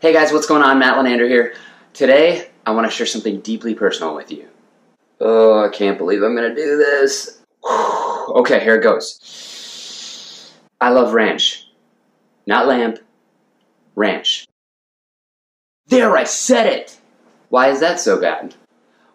Hey guys, what's going on? Matt Lennander here. Today, I want to share something deeply personal with you. Oh, I can't believe I'm going to do this. okay, here it goes. I love ranch. Not lamp, ranch. There, I said it! Why is that so bad?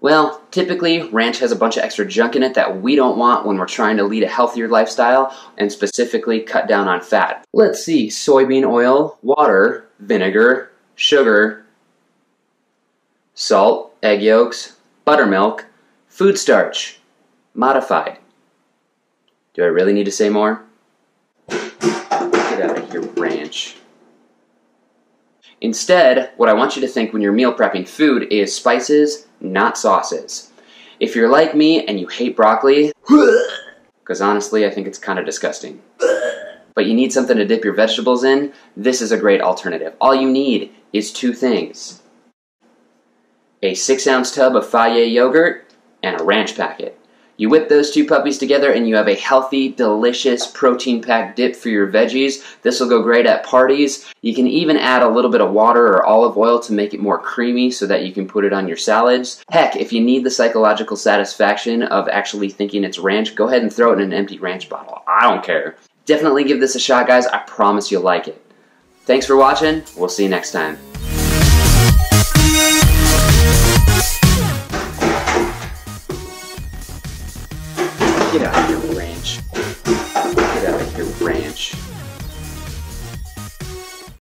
Well, typically, ranch has a bunch of extra junk in it that we don't want when we're trying to lead a healthier lifestyle and specifically cut down on fat. Let's see soybean oil, water, vinegar, sugar, salt, egg yolks, buttermilk, food starch, modified. Do I really need to say more? Get out of here, ranch. Instead, what I want you to think when you're meal prepping food is spices, not sauces. If you're like me and you hate broccoli, because honestly, I think it's kind of disgusting, but you need something to dip your vegetables in, this is a great alternative. All you need is two things a 6 ounce tub of Fage yogurt and a ranch packet. You whip those two puppies together and you have a healthy, delicious, protein packed dip for your veggies. This will go great at parties. You can even add a little bit of water or olive oil to make it more creamy so that you can put it on your salads. Heck, if you need the psychological satisfaction of actually thinking it's ranch, go ahead and throw it in an empty ranch bottle. I don't care. Definitely give this a shot, guys. I promise you'll like it. Thanks for watching. We'll see you next time. Get out of here, ranch. Get out of here, ranch.